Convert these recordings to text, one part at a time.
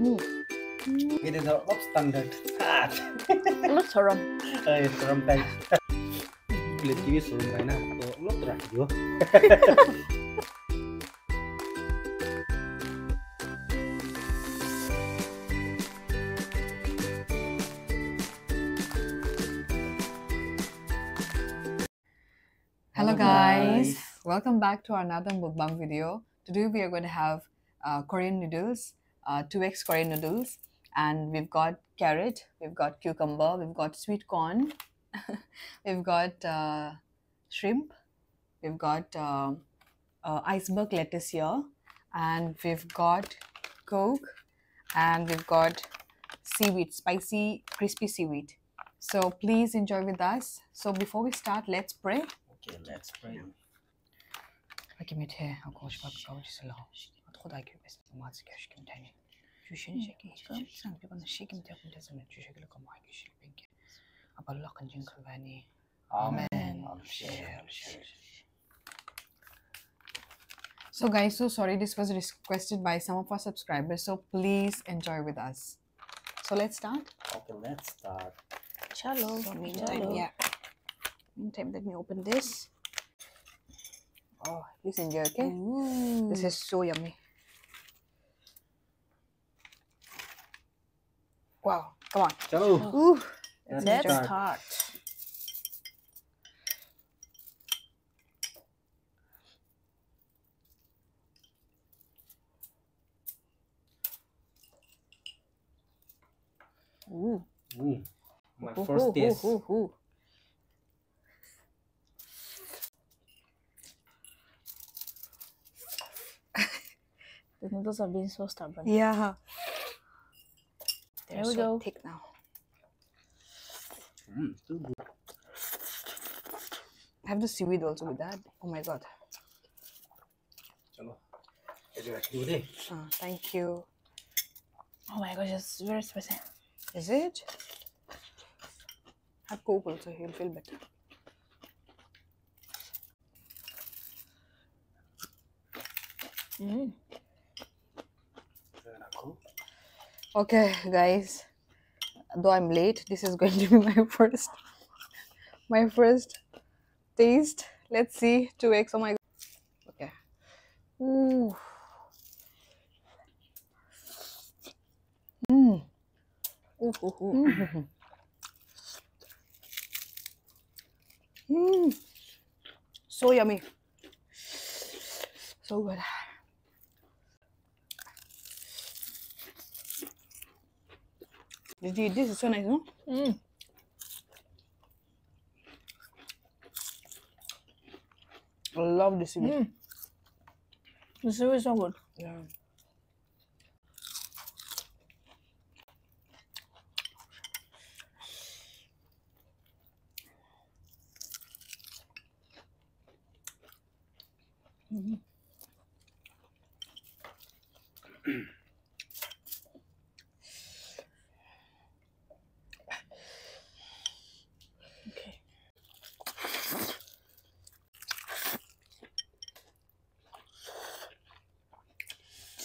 It is out of standard. Ah, Nó seram. eh, serem guys. Kulit kiwi serem kayak nah. Tuh, lo terakhir. Hello Hello, guys. guys. welcome back to another mukbang video. Today we are going to have uh, Korean noodles, uh, 2x curry noodles and we've got carrot, we've got cucumber, we've got sweet corn, we've got uh, shrimp, we've got uh, iceberg lettuce here and we've got coke and we've got seaweed, spicy crispy seaweed. So please enjoy with us. So before we start, let's pray. Okay, let's pray. Bakimithi, akosh bakkawish salah. خدا که بسم ما از گشت کنی 주신 시기 상 비건 시kim 때 군대서는 주시기를 거마하기 실빈게 아발라 간진 그바니 Amen. Amen. Share, share. So guys, so sorry this was requested by some of our subscribers. So please enjoy with us. So let's start. Okay, let's start. Shallow. So meantime, yeah. Meantime, let me open this. Oh, please enjoy, okay? Ooh. This is so yummy. Wow, come on. Chalo. Ooh, Let's Let's start. start. Ooh. Ooh, my Ooh, first ooh, taste. ooh, ooh, ooh. The noodles are being so stubborn. yeah. There They're we so go. thick now. Mm, too good. Have the seaweed also with that. Oh my god. Chalo. Jadi lagi dulu. Uh, thank you. Oh my gosh, it's very spicy. Is it? Have coke also, you'll feel better. Mm. Dengan aku. Okay, guys. Though I'm late, this is going to be my first, my first taste. Let's see. Two eggs. Oh my god. Okay. Ooh. Mm. Ooh, ooh, ooh. Mm. So yummy. So good. Did you this? is so nice, no? Mm. I love this seaweed. Mm. The seaweed is so good. Yeah.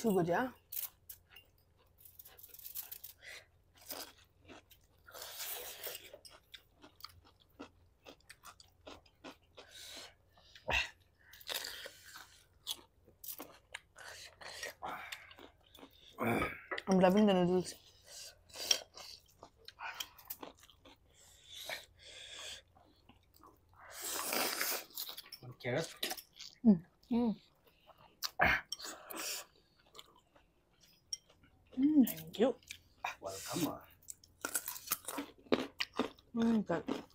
Too good, yeah? I'm loving the noodles. One carrot. Mm. Mm. Thank you. Welcome. ah. Mm,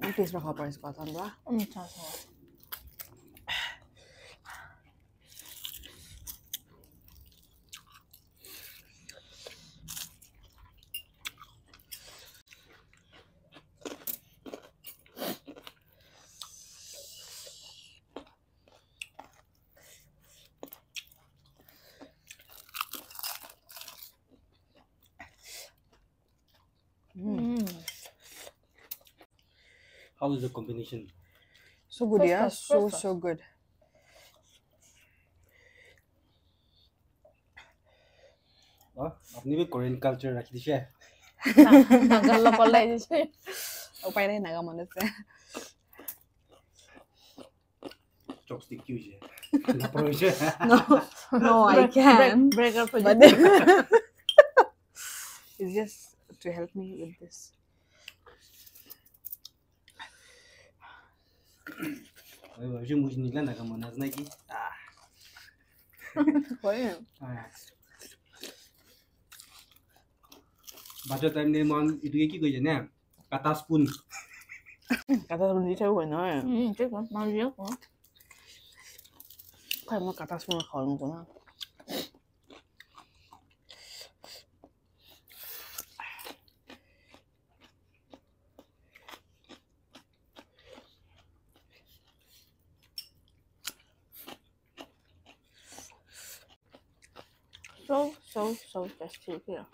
Empiezo a japonés cuando va. Muchas gracias. How is the combination? So good, First yeah. class, So first so good. Oh, আপনি भी Korean culture রাখি দিছে নাগাল পলাই দিছে উপায় নাই নাগা মন আছে chopstick কি হইছে নাপৰ হইছে no no I can break up but it's just to help me with this 哎呦，任木你练那个么？那是那个啊。欢迎。哎。把这咱们往一堆几个人呢？加大 spoon。加大 spoon 你才会呢。嗯，这个蛮热乎。快，我加大 spoon 好用过了。so, so, so disgusting here.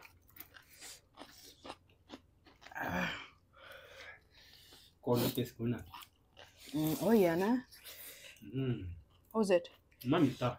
Corn taste good, na. Oh yeah, na. Mm. How's it? Mami tough.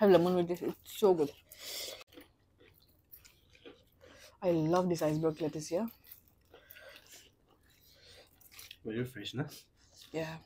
Have lemon with this. It's so good. I love this iceberg lettuce here. Yeah? Very freshness. Yeah.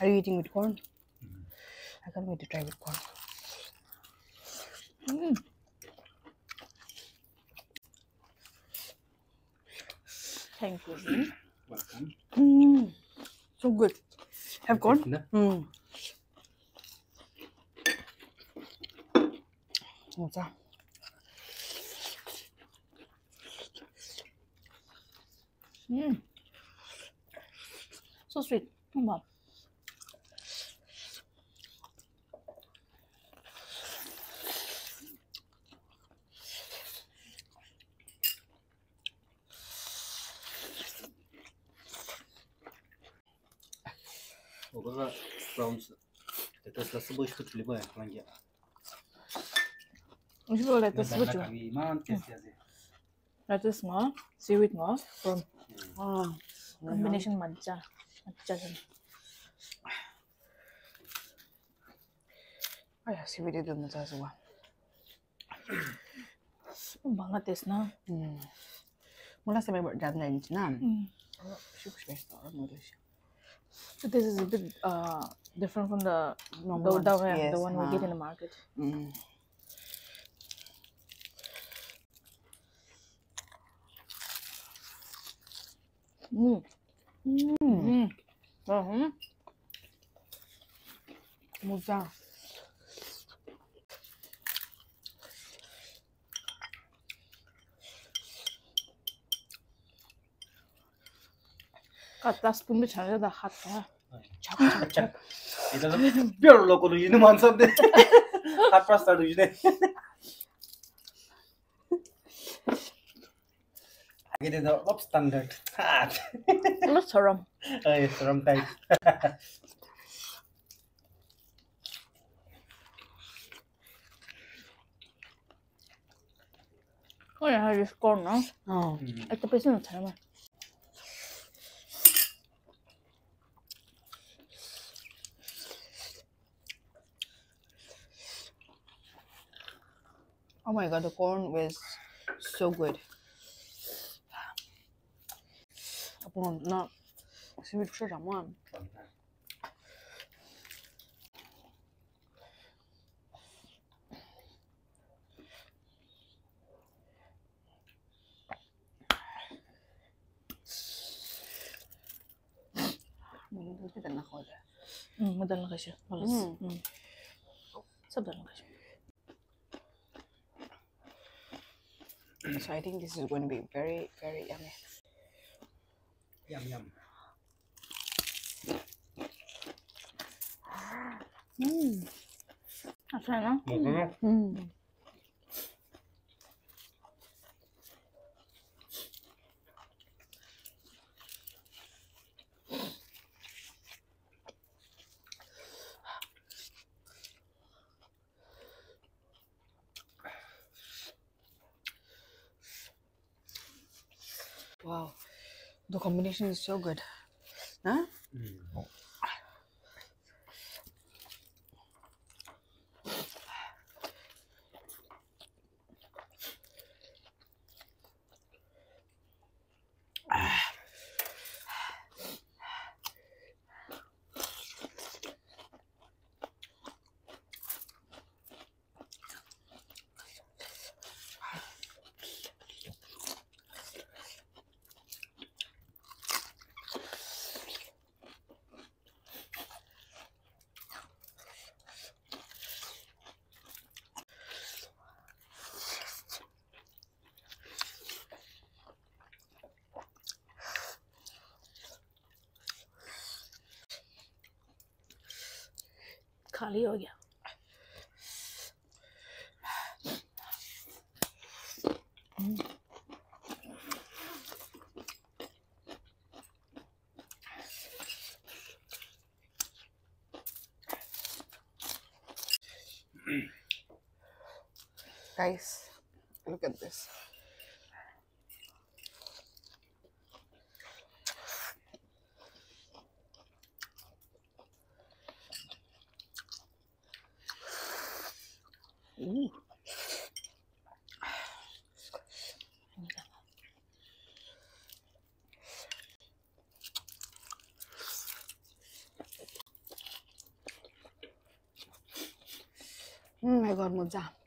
Are you eating with corn? Mm. I can't wait to try with corn. Mm. Thank you. Mm. Welcome. Mm. So good. Have corn? Mm. What's that? Mm. So sweet. Mm, Come on. Озера Солнца. Это с собой штука любая, маньяк. Ich will etwas switchen. Let's ma, seaweed ma, from ah, combination matcha, matcha. Ayah, seaweed itu matcha semua. Banget tes na. Mula sampai berjalan jalan. Hmm. Syukur syukur, orang muda sih. This is a bit uh, different from the Normal the, the, ones, the yes, one we get ah. in the market. Mm. Mm. Mm. Mm. Uh-huh. Kata Katlas bunu çağırıyor da hatta. Çap çap çap. Bir lokonu yüzünü mansam de. Katlaslar yüzüne. Gidin de hop standart. Ama sorum. Evet sorum type. Oye, es corno. No. Este pez no está mal. Oh my god, the corn was so good. Bon, non, c'est mieux chose à moi. مدلغشة خلاص صدر الغشة so I think this is going to be very, very yummy. Yum, yum. Hmm. That's right, huh? Hmm. Mm. mm. Combination is so good. Huh? อื खाली हो गया Guys, look at this. Oh my god, moza. Oh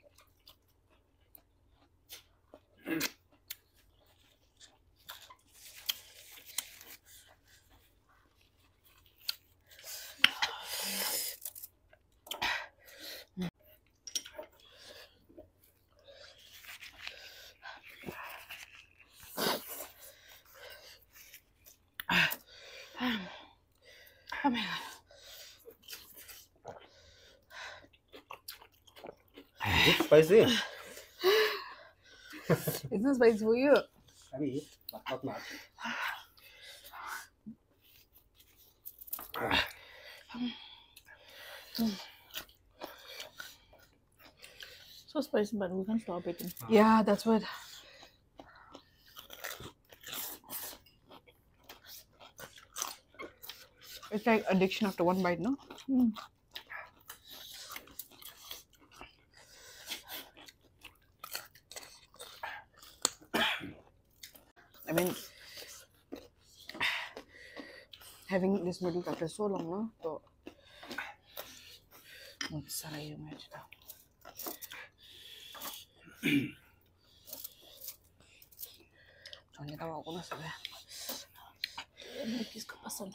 Spicy. It's not spicy for you. I mean, అవి పక్కకు మార్చు So spicy, but we can stop eating. Yeah, that's what. It's like addiction after one bite, no? Mm. mean, having this middle after so long, no? So, सारा ये मैं चला 전에 나오고 나서 왜 느끼고 봤었네.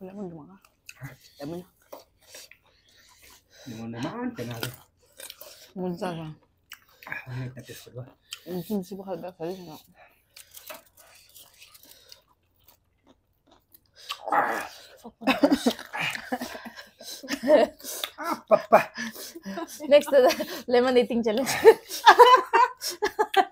원래 먼저 먹어. Temen. Dimon naman tengah. Munsa Ah, papa. Next uh, lemon eating challenge.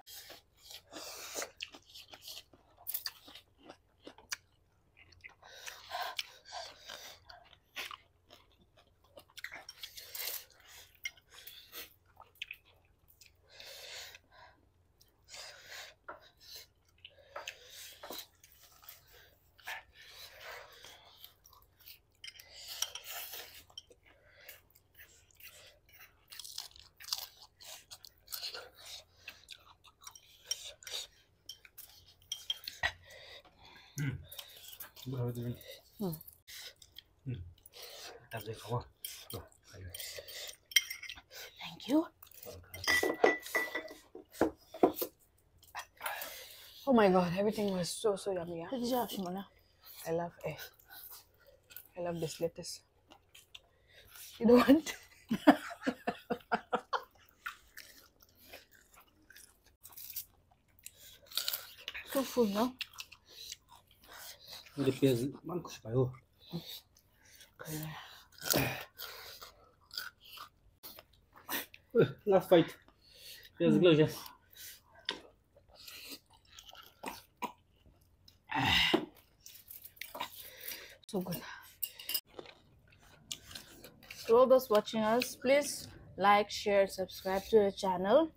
Thank you. Oh my god, everything was so so yummy. Yeah? you job, Shimona. I love it. I love this lettuce. You don't want? so full now. 근데 피아즈 많고 싶어요. Last fight. Piaز glorious. So good. To all those watching us, please like, share, subscribe to the channel.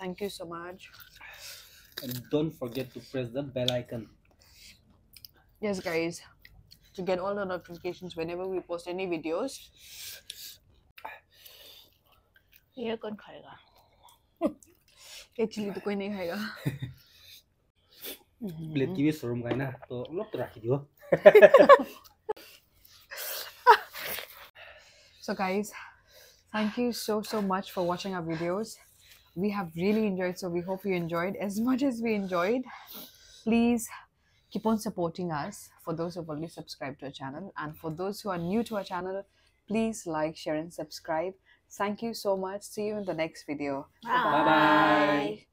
Thank you so much. And don't forget to press the bell icon. Yes, guys. To get all the notifications whenever we post any videos. ये कौन खाएगा Actually, तो कोई नहीं खाएगा. Plate की भी showroom गए ना तो लोग तो राखी दियो So, guys, thank you so so much for watching our videos. We have really enjoyed, so we hope you enjoyed as much as we enjoyed. Please keep on supporting us for those who've already subscribed to our channel, and for those who are new to our channel, please like, share, and subscribe. Thank you so much. See you in the next video. Bye-bye.